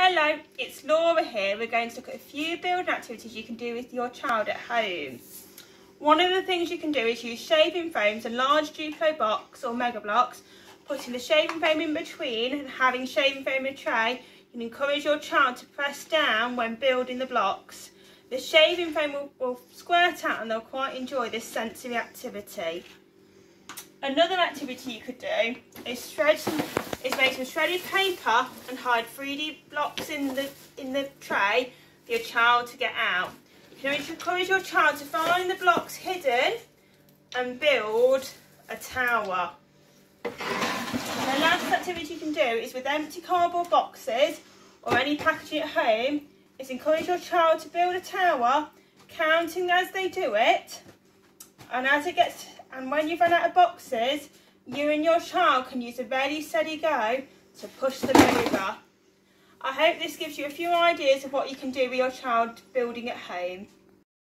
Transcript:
Hello, it's Laura here. We're going to look at a few building activities you can do with your child at home. One of the things you can do is use shaving foams, a large Duplo box or Mega Bloks, putting the shaving foam in between and having shaving foam in a tray. You can encourage your child to press down when building the blocks. The shaving foam will, will squirt out and they'll quite enjoy this sensory activity. Another activity you could do is shred some, is make some shredded paper and hide 3D blocks in the in the tray for your child to get out. You can encourage your child to find the blocks hidden and build a tower. The last activity you can do is with empty cardboard boxes or any packaging at home is encourage your child to build a tower, counting as they do it. And as it gets and when you've run out of boxes, you and your child can use a very steady, go to push them over. I hope this gives you a few ideas of what you can do with your child building at home.